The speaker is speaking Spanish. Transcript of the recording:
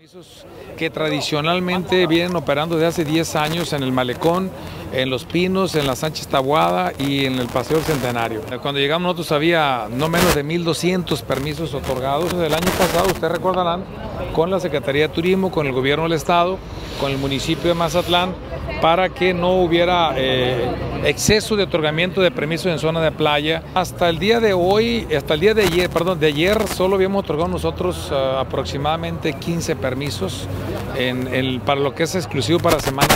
Permisos que tradicionalmente vienen operando desde hace 10 años en el Malecón, en Los Pinos, en la Sánchez Tabuada y en el Paseo Centenario. Cuando llegamos nosotros había no menos de 1.200 permisos otorgados. El año pasado, ustedes recordarán, con la Secretaría de Turismo, con el Gobierno del Estado, con el municipio de Mazatlán, para que no hubiera eh, exceso de otorgamiento de permisos en zona de playa. Hasta el día de hoy, hasta el día de ayer, perdón, de ayer solo habíamos otorgado nosotros uh, aproximadamente 15 permisos para lo que es exclusivo para Semana.